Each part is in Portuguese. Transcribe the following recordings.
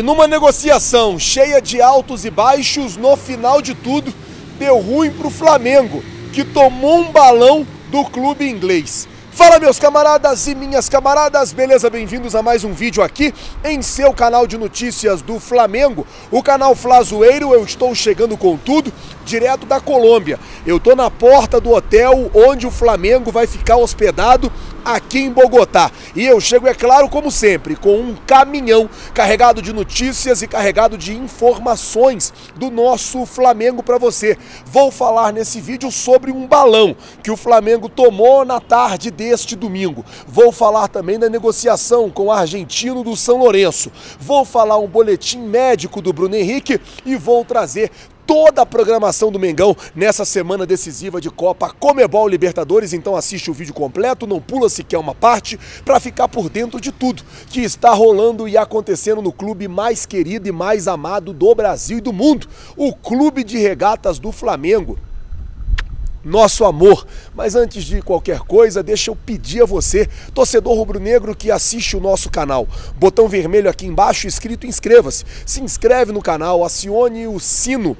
E numa negociação cheia de altos e baixos, no final de tudo, deu ruim para o Flamengo, que tomou um balão do clube inglês. Fala meus camaradas e minhas camaradas, beleza? Bem-vindos a mais um vídeo aqui em seu canal de notícias do Flamengo, o canal Flazoeiro. Eu estou chegando com tudo direto da Colômbia. Eu tô na porta do hotel onde o Flamengo vai ficar hospedado aqui em Bogotá. E eu chego, é claro, como sempre, com um caminhão carregado de notícias e carregado de informações do nosso Flamengo para você. Vou falar nesse vídeo sobre um balão que o Flamengo tomou na tarde deste domingo. Vou falar também da negociação com o argentino do São Lourenço. Vou falar um boletim médico do Bruno Henrique e vou trazer toda a programação do Mengão nessa semana decisiva de Copa Comebol Libertadores. Então assiste o vídeo completo, não pula sequer uma parte, para ficar por dentro de tudo que está rolando e acontecendo no clube mais querido e mais amado do Brasil e do mundo, o Clube de Regatas do Flamengo nosso amor. Mas antes de qualquer coisa, deixa eu pedir a você, torcedor rubro-negro que assiste o nosso canal, botão vermelho aqui embaixo escrito inscreva-se. Se inscreve no canal, acione o sino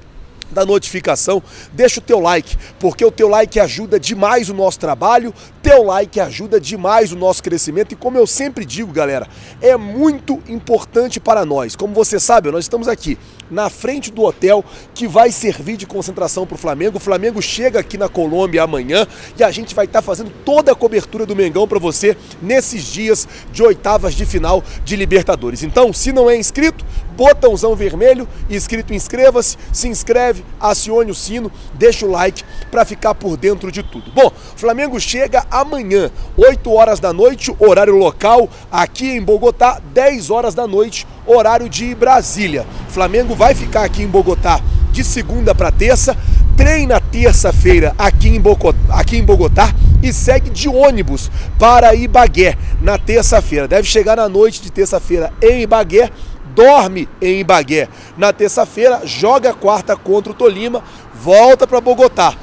da notificação, deixa o teu like, porque o teu like ajuda demais o nosso trabalho, teu like ajuda demais o nosso crescimento e como eu sempre digo, galera, é muito importante para nós. Como você sabe, nós estamos aqui na frente do hotel que vai servir de concentração para o Flamengo. O Flamengo chega aqui na Colômbia amanhã e a gente vai estar tá fazendo toda a cobertura do Mengão para você nesses dias de oitavas de final de Libertadores. Então, se não é inscrito, botãozão vermelho, escrito inscreva-se, se inscreve, acione o sino, deixa o like para ficar por dentro de tudo. Bom, Flamengo chega amanhã, 8 horas da noite, horário local, aqui em Bogotá, 10 horas da noite, horário de Brasília. Flamengo vai ficar aqui em Bogotá de segunda para terça, treina terça-feira aqui, em aqui em Bogotá e segue de ônibus para Ibagué na terça-feira. Deve chegar na noite de terça-feira em Ibagué dorme em Ibagué. Na terça-feira, joga quarta contra o Tolima, volta para Bogotá.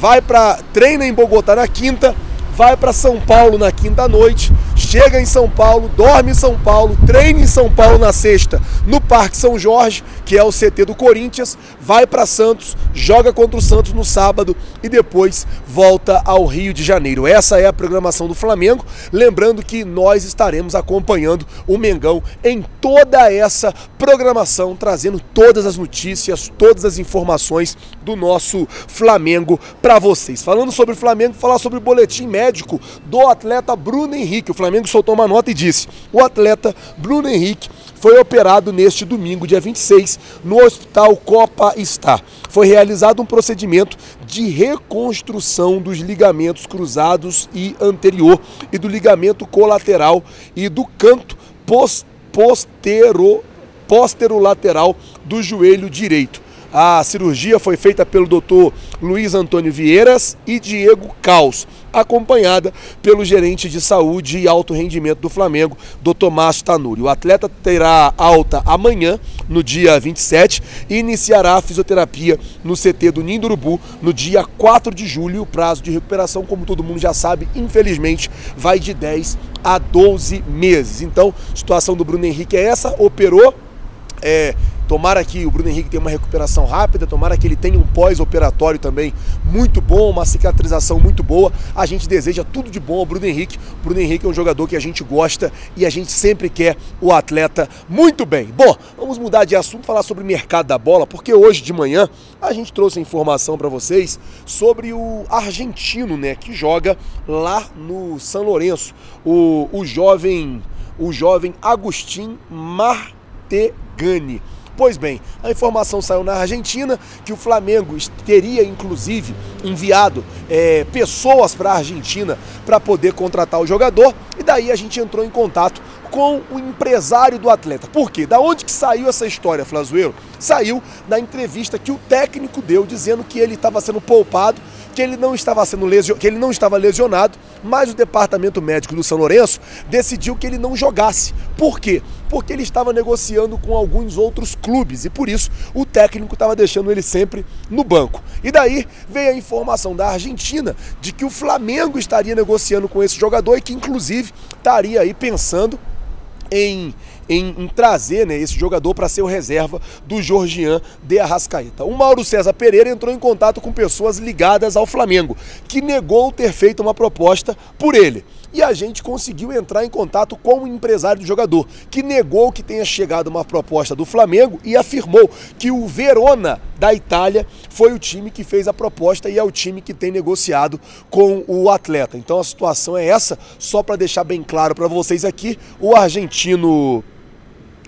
Vai para treina em Bogotá na quinta, vai para São Paulo na quinta noite, chega em São Paulo, dorme em São Paulo, treina em São Paulo na sexta, no Parque São Jorge, que é o CT do Corinthians, vai para Santos, joga contra o Santos no sábado e depois volta ao Rio de Janeiro. Essa é a programação do Flamengo. Lembrando que nós estaremos acompanhando o Mengão em toda essa programação, trazendo todas as notícias, todas as informações do nosso Flamengo para vocês. Falando sobre o Flamengo, falar sobre o boletim médico do atleta Bruno Henrique. O Flamengo soltou uma nota e disse: o atleta Bruno Henrique foi operado neste domingo, dia 26, no Hospital Copa Star. Foi realizado um procedimento de reconstrução dos ligamentos cruzados e anterior e do ligamento colateral e do canto postero, posterolateral do joelho direito. A cirurgia foi feita pelo Dr. Luiz Antônio Vieiras e Diego Caos, acompanhada pelo gerente de saúde e alto rendimento do Flamengo, Dr. Márcio Tanuri. O atleta terá alta amanhã, no dia 27, e iniciará a fisioterapia no CT do Ninho do Urubu no dia 4 de julho. O prazo de recuperação, como todo mundo já sabe, infelizmente, vai de 10 a 12 meses. Então, situação do Bruno Henrique é essa, operou. É, Tomara que o Bruno Henrique tenha uma recuperação rápida, tomara que ele tenha um pós-operatório também muito bom, uma cicatrização muito boa. A gente deseja tudo de bom ao Bruno Henrique. O Bruno Henrique é um jogador que a gente gosta e a gente sempre quer o atleta muito bem. Bom, vamos mudar de assunto, falar sobre o mercado da bola, porque hoje de manhã a gente trouxe a informação para vocês sobre o argentino, né, que joga lá no São Lourenço, o, o jovem, o jovem Agustin Martegani. Pois bem, a informação saiu na Argentina que o Flamengo teria inclusive enviado é, pessoas para a Argentina para poder contratar o jogador e daí a gente entrou em contato com o empresário do atleta. Por quê? Da onde que saiu essa história, Flazueiro? Saiu da entrevista que o técnico deu dizendo que ele estava sendo poupado que ele não estava sendo lesio... que ele não estava lesionado, mas o departamento médico do São Lourenço decidiu que ele não jogasse. Por quê? Porque ele estava negociando com alguns outros clubes e por isso o técnico estava deixando ele sempre no banco. E daí veio a informação da Argentina de que o Flamengo estaria negociando com esse jogador e que inclusive estaria aí pensando em, em, em trazer né, esse jogador para ser o reserva do Georgian de Arrascaeta. O Mauro César Pereira entrou em contato com pessoas ligadas ao Flamengo, que negou ter feito uma proposta por ele e a gente conseguiu entrar em contato com o empresário do jogador, que negou que tenha chegado uma proposta do Flamengo e afirmou que o Verona da Itália foi o time que fez a proposta e é o time que tem negociado com o atleta. Então a situação é essa, só para deixar bem claro para vocês aqui, o argentino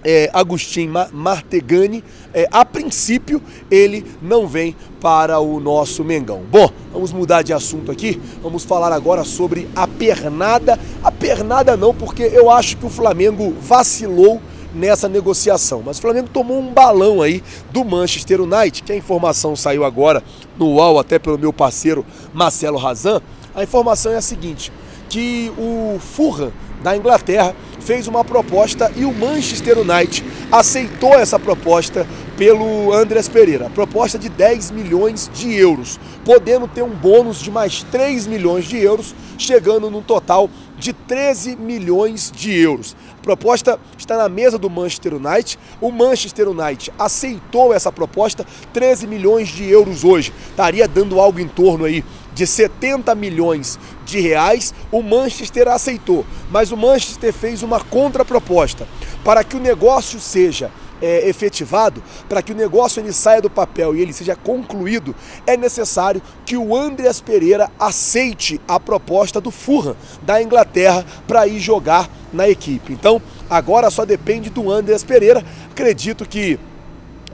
é, Agostinho Martegani, é, a princípio, ele não vem para o nosso Mengão. Bom, vamos mudar de assunto aqui, vamos falar agora sobre a pernada. A pernada não, porque eu acho que o Flamengo vacilou nessa negociação. Mas o Flamengo tomou um balão aí do Manchester United, que a informação saiu agora no UOL, até pelo meu parceiro Marcelo Razan. A informação é a seguinte, que o Fulham da Inglaterra fez uma proposta e o Manchester United aceitou essa proposta pelo Andrés Pereira. Proposta de 10 milhões de euros, podendo ter um bônus de mais 3 milhões de euros, chegando num total de 13 milhões de euros. A proposta está na mesa do Manchester United. O Manchester United aceitou essa proposta, 13 milhões de euros hoje. Estaria dando algo em torno aí de 70 milhões de reais, o Manchester aceitou, mas o Manchester fez uma contraproposta para que o negócio seja é, efetivado, para que o negócio ele saia do papel e ele seja concluído, é necessário que o Andreas Pereira aceite a proposta do Fulham da Inglaterra para ir jogar na equipe. Então, agora só depende do Andreas Pereira. Acredito que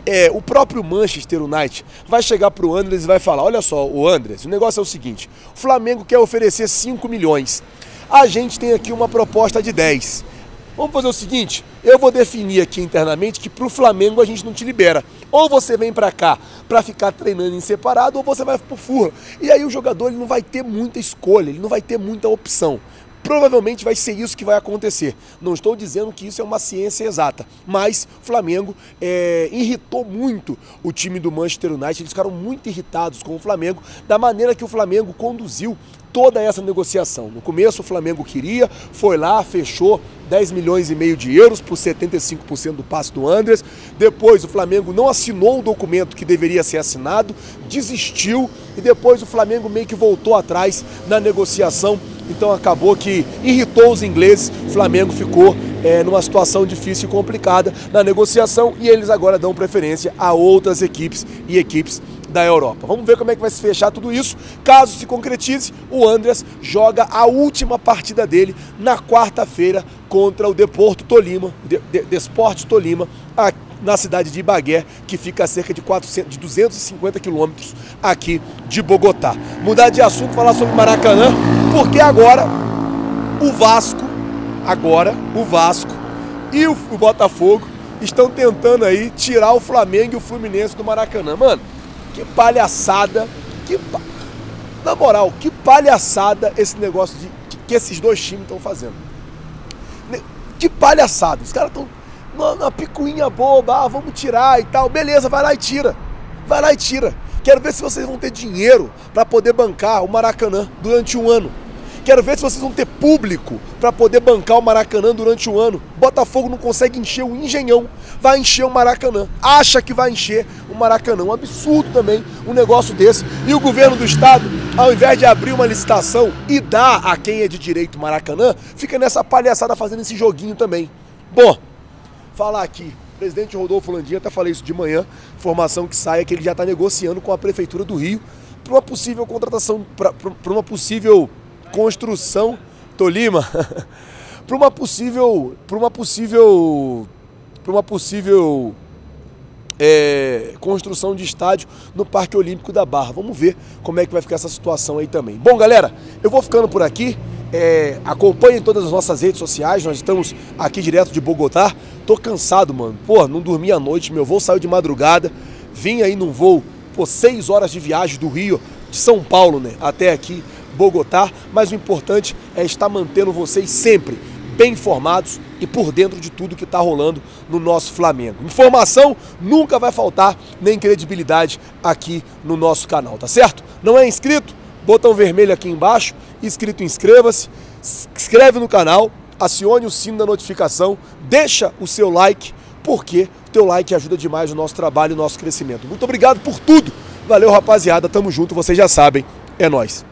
é, o próprio Manchester United vai chegar para o Andres e vai falar: olha só, o Andres, o negócio é o seguinte: o Flamengo quer oferecer 5 milhões. A gente tem aqui uma proposta de 10. Vamos fazer o seguinte: eu vou definir aqui internamente que para o Flamengo a gente não te libera. Ou você vem para cá para ficar treinando em separado, ou você vai para o Furra. E aí o jogador ele não vai ter muita escolha, ele não vai ter muita opção. Provavelmente vai ser isso que vai acontecer. Não estou dizendo que isso é uma ciência exata, mas o Flamengo é, irritou muito o time do Manchester United. Eles ficaram muito irritados com o Flamengo da maneira que o Flamengo conduziu toda essa negociação. No começo o Flamengo queria, foi lá, fechou 10 milhões e meio de euros por 75% do passe do Andres. Depois o Flamengo não assinou o documento que deveria ser assinado, desistiu e depois o Flamengo meio que voltou atrás na negociação então acabou que irritou os ingleses, o Flamengo ficou é, numa situação difícil e complicada na negociação e eles agora dão preferência a outras equipes e equipes da Europa. Vamos ver como é que vai se fechar tudo isso. Caso se concretize, o Andreas joga a última partida dele na quarta-feira contra o Deporto Tolima, de, de, Tolima, aqui na cidade de Ibagué, que fica a cerca de, 400, de 250 quilômetros aqui de Bogotá. Mudar de assunto, falar sobre Maracanã, porque agora o Vasco, agora o Vasco e o, o Botafogo estão tentando aí tirar o Flamengo e o Fluminense do Maracanã. Mano, que palhaçada, que na moral, que palhaçada esse negócio de que, que esses dois times estão fazendo. Que palhaçada, os caras estão uma picuinha boba, ah, vamos tirar e tal. Beleza, vai lá e tira. Vai lá e tira. Quero ver se vocês vão ter dinheiro para poder bancar o Maracanã durante um ano. Quero ver se vocês vão ter público para poder bancar o Maracanã durante um ano. Botafogo não consegue encher o Engenhão, vai encher o Maracanã. Acha que vai encher o Maracanã. Um absurdo também um negócio desse. E o governo do estado, ao invés de abrir uma licitação e dar a quem é de direito Maracanã, fica nessa palhaçada fazendo esse joguinho também. Bom, falar aqui. O presidente Rodolfo Landim, até falei isso de manhã, informação que sai é que ele já está negociando com a Prefeitura do Rio para uma possível contratação, para uma possível construção, Tolima, para uma possível, para uma possível, para uma possível é, construção de estádio no Parque Olímpico da Barra. Vamos ver como é que vai ficar essa situação aí também. Bom, galera, eu vou ficando por aqui. É, acompanhem todas as nossas redes sociais, nós estamos aqui direto de Bogotá. Tô cansado, mano. Pô, não dormi à noite, meu voo saiu de madrugada. Vim aí num voo, pô, seis horas de viagem do Rio, de São Paulo, né, até aqui, Bogotá. Mas o importante é estar mantendo vocês sempre bem informados e por dentro de tudo que está rolando no nosso Flamengo. Informação nunca vai faltar, nem credibilidade aqui no nosso canal, tá certo? Não é inscrito? Botão vermelho aqui embaixo, inscrito inscreva-se, inscreve no canal, acione o sino da notificação, deixa o seu like, porque o teu like ajuda demais o nosso trabalho e o nosso crescimento. Muito obrigado por tudo. Valeu, rapaziada. Tamo junto, vocês já sabem. É nós.